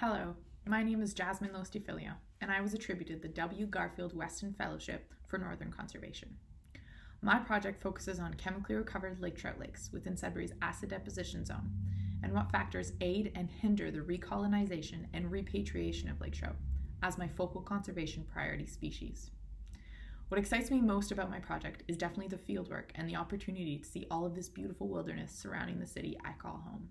Hello, my name is Jasmine Louiste-Fillion, and I was attributed the W. Garfield Weston Fellowship for Northern Conservation. My project focuses on chemically recovered lake trout lakes within Sudbury's acid deposition zone and what factors aid and hinder the recolonization and repatriation of lake trout as my focal conservation priority species. What excites me most about my project is definitely the fieldwork and the opportunity to see all of this beautiful wilderness surrounding the city I call home.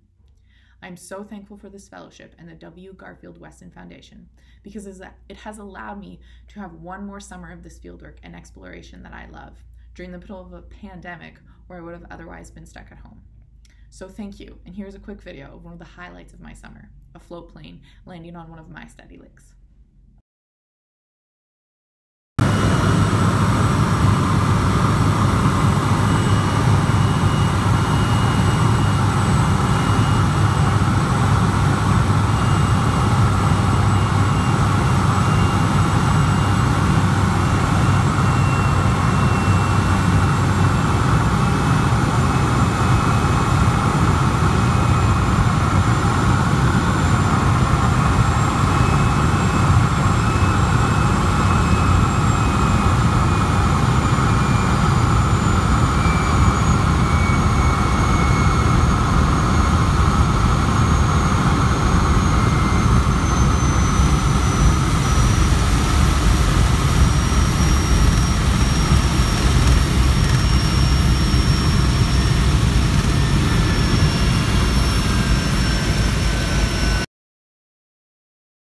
I'm so thankful for this fellowship and the W. Garfield Weston Foundation because it has allowed me to have one more summer of this fieldwork and exploration that I love during the middle of a pandemic where I would have otherwise been stuck at home. So thank you, and here's a quick video of one of the highlights of my summer, a float plane landing on one of my study lakes.